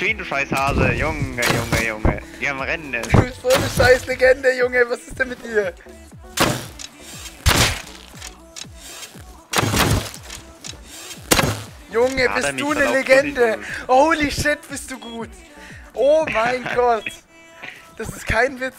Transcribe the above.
stehen, du Scheißhase. Junge, Junge, Junge. Wir haben Rennen. Du bist so eine scheiß Legende, Junge. Was ist denn mit dir? Junge, Ja, bist du eine Legende. Holy shit, bist du gut. Oh mein Gott. Das ist kein Witz.